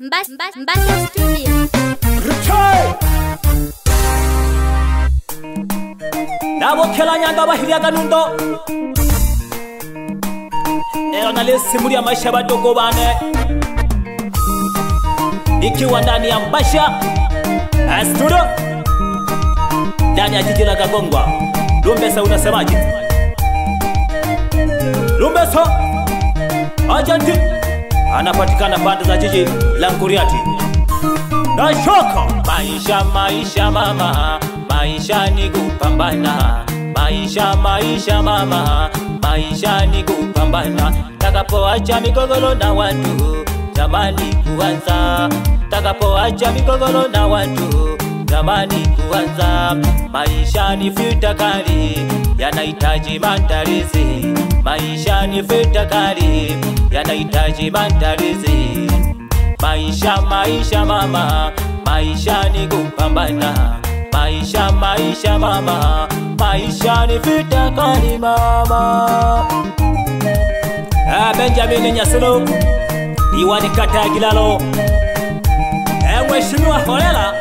Mbas, Mbas, Mbasa Studio. nabokelanya ndabahiriaga nundo leo nalisimulia maisha badogo bane. Ikiwa ndani ya mbasha astudo ndani ya jiji la kagongwa. Lumbesa unasemaje? Lumbesa ajenti anapatikana pande za jiji la nkuriati na shoko maisha maisha mama. Maisha ni kupambana. Maisha maisha mama. Maisha ni kupambana. Takapoacha migogoro na watu jamani kuanza takapoacha migogoro na watu jamani kuanza. Maisha ni fita kali yanahitaji maandalizi. Maisha ni fita kali yanahitaji maandalizi. Maisha maisha mama maisha ni kupambana. Maisha maisha mama maisha ni vita kali mama. Ah, benjamin Nyasulu diwani kata ya kilalo. Eh, mheshimiwa holela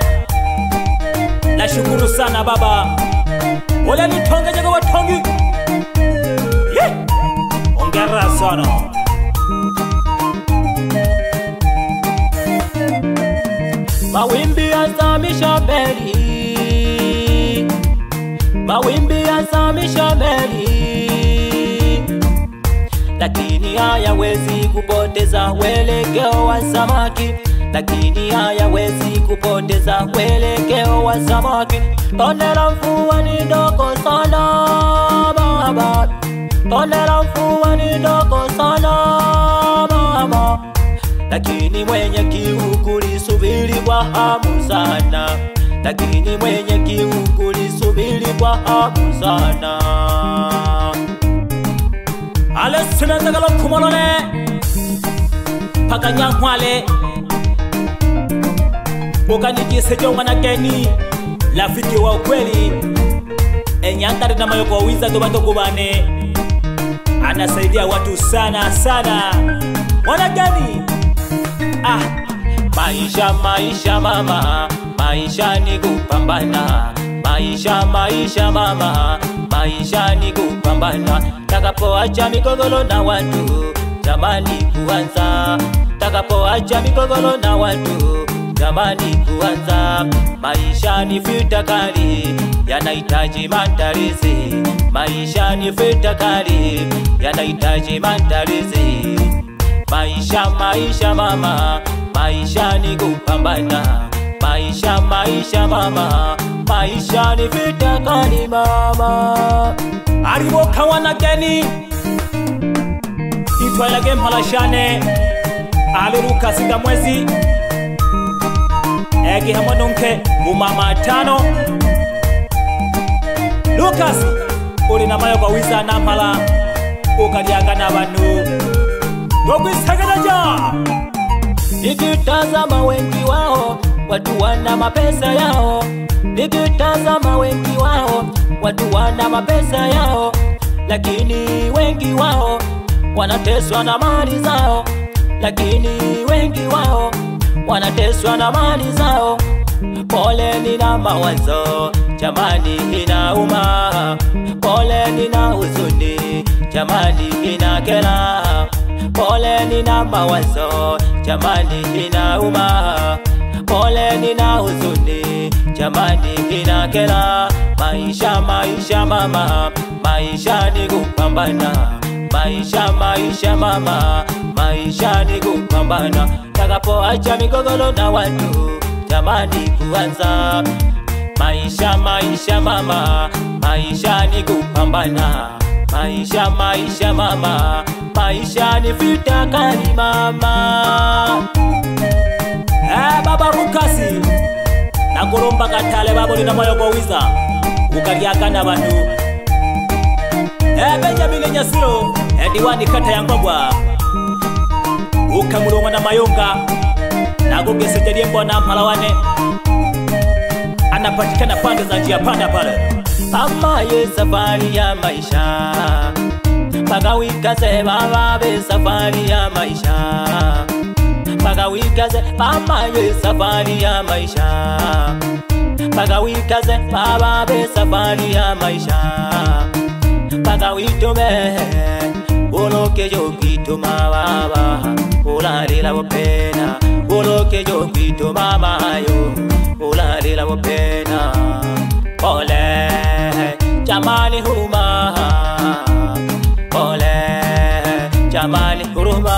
nashukuru sana baba. Ulenitongejega watongi. Yeah. ongera sana. Mawimbi yazamisha meli, mawimbi yazamisha meli, lakini hayawezi kupoteza uelekeo wa samaki, lakini hayawezi kupoteza mwelekeo wa samaki. Tone la mvua ni ndogo sana baba, tone la mvua ni ndogo sana mama. Lakini mwenye kiu kulisubiri kwa hamu sana, lakini mwenye kiu kulisubiri kwa hamu sana. alesinezekalo kumonone paka nyankwale ukanijisejo mwanageni lafiki wa ukweli Enyangari na mayoko wiza tobatoko kubane anasaidia watu sana sana mwanageni ah. Maisha maisha mama, maisha ni kupambana. Maisha maisha mama, maisha ni kupambana. Takapoacha migogoro na watu, jamani kuanza. Takapoacha migogoro na watu, jamani kuanza. Maisha ni vita kali, yanahitaji maandalizi. Maisha ni vita kali, yanahitaji maandalizi maisha maisha mama maisha ni kupambana maisha maisha mama maisha ni vita kali mama aliboka wanageni itwayage mpalashane aliruka siga mwezi egi hamwe nunke mumama tano. Lukasi uli na mayo kwa wiza nampala ukalyanga na banu Nokwisagaraja Nikitazama wengi wao watu wana mapesa yao, nikitazama wengi wao watu wana mapesa yao, lakini wengi wao wanateswa na mali zao, lakini wengi wao wanateswa na mali zao. Pole nina mawazo jamani, inauma. Pole nina huzuni jamani, inakera. Pole nina mawazo jamani inauma. Pole ni na huzuni jamani inakera. Maisha maisha mama. Maisha ni kupambana. Maisha maisha mama maisha ni kupambana takapoacha migogoro na watu jamani kuanza. Maisha maisha mama maisha ni kupambana. Maisha maisha mama maisha ni vita kali mama. Eh, baba rukasi nakulumba katale babo lina moyo kwa wiza ukaliakana bantu eh, benjamini nyasiro eh, diwani kata ya ngogwa ukamulonga na mayunga nagogesejelie mbona mpalawane anapatikana pande za njia panda pale. Amaye safari ya maisha. Baba be safari ya maisha. Mpaka wikaze pamaye safari ya maisha. Mpaka wikaze pababe safari ya maisha. Mpaka boloke yokwituma baba olalela bopena boloke yokwituma mayo olalela bopena ole jamani huruma. Ole jamani huruma.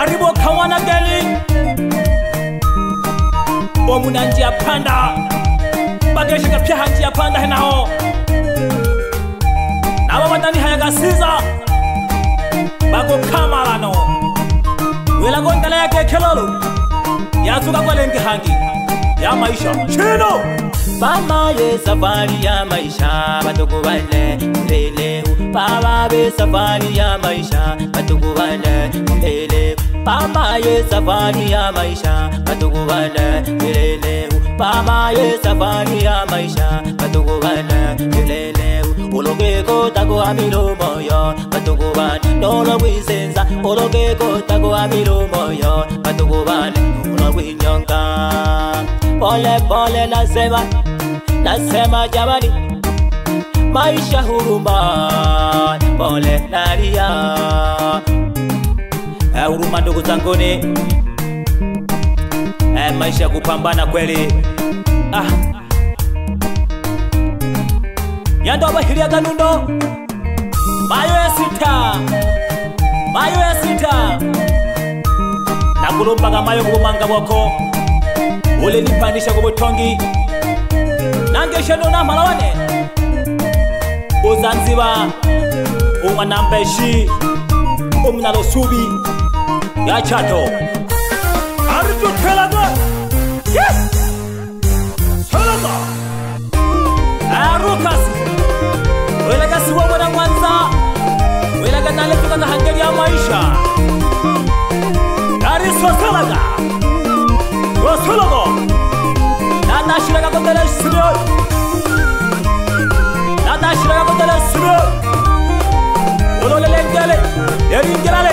Aribo kawana geli omuna njia panda bageshika pya njia panda henao. Navo vatani hayakasiza yazuka kwalengi hangi ya maisha. Chino! Mama ye safari ya maisha batuku bane lelehu baba be safari ya maisha batuku bane lelehu mama ye safari ya maisha batuku bane lelehu baba ye safari ya maisha batukubana kileleu ulokeko tako amilo moyo. Batukubana nolokwisenza ulokeko tako amilo moyo. Batukubana ulokwinyonga pole pole nasema nasema jamani. Maisha huruma pole nalia. Huruma ndugu zanguni. Eh, maisha ya kupambana kweli. Ah. yandobahilia ganundo mayo ya sita. Mayo ya sita. Nakulumbaga mayo kubumanga bwako ulinipandisha kubutongi nangesheno malawane. Uzanziba umwanambeshi umnalosubi ya chato lefika na hangeri ya maisha nari sosolaga rosologo natashiraga kotele sumyor natashiraga kotele sumyor ololelengele eringelale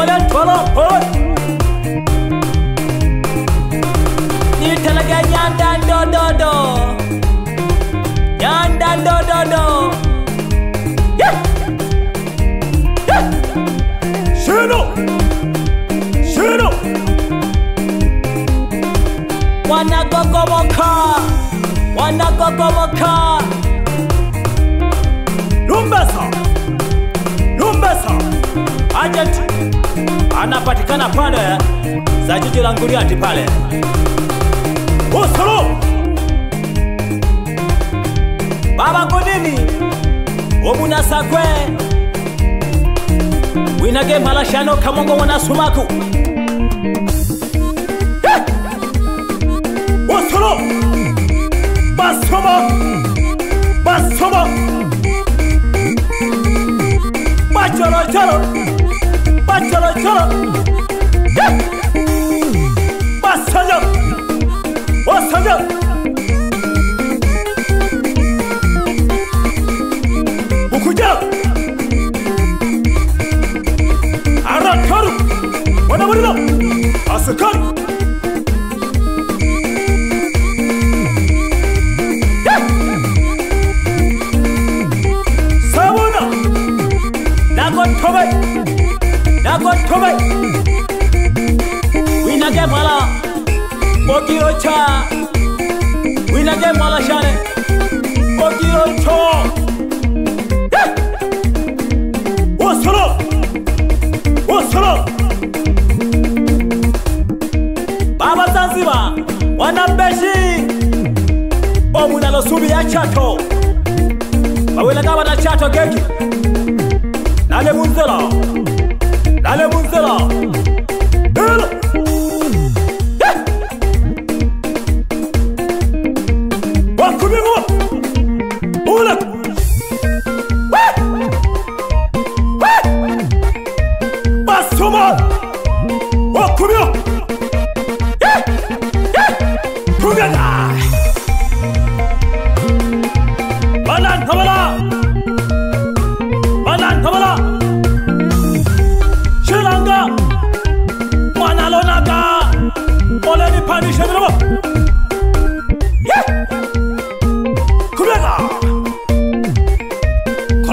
Oradan bala hor Ni talaga yan dan do do do. Yandan do do do. Yeah Yeah Şunu! Şunu! Wana gogo moka Wana gogo moka Lumbesa Lumbesa Agent anapatikana pale za jiji la nguriati pale. Usulu baba godini omunasakwe winage malashano kamongo wana sumaku. Usuru! Basomo Basoma! Bacholo cholo! चलो चलो बस सजो ओ सजो ke mala kokiro cha. Wina ke mala shane kokiro cho. Wasolo wasolo baba zanzibar wanambeshi omunalosubi ya chato. Bawelaka bana chato geki nale munzela nale munzela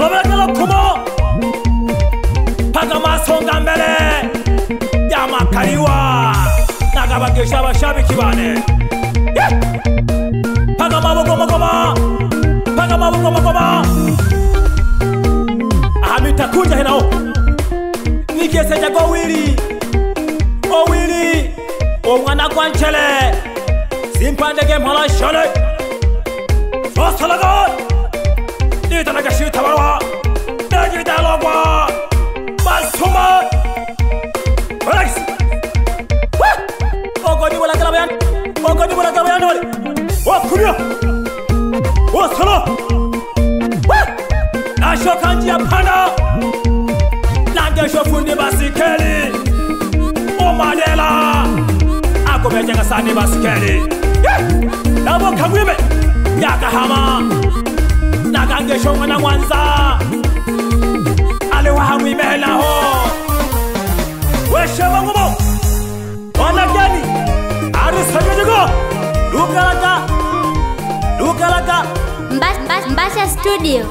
obekele kumo. Paka masonga mbele. Yamakaliwa nakabagesha bashabi kibane. Paka mabogomogoba paka mabogomogoba amitakunja henao nigeseja gowili owili? Omwana gwanchele simpandege mpala shale fosalagon itarakashiu tabarwa dagitalogwa basuma relax. Ogodi bolatela bayan ogodi bolatela bayan wale wa kuriya wa sala ashokanjiya pana nangeshofundi basikeli. Omalela. Akobejengasani basikeli. Nabo kangwime yakahama nakangesho na mwanza aliwahamwimelaho weshema ngumo wanagani arisagejego lukalaga lukalaga Mbas, Mbas, Mbasha Studio.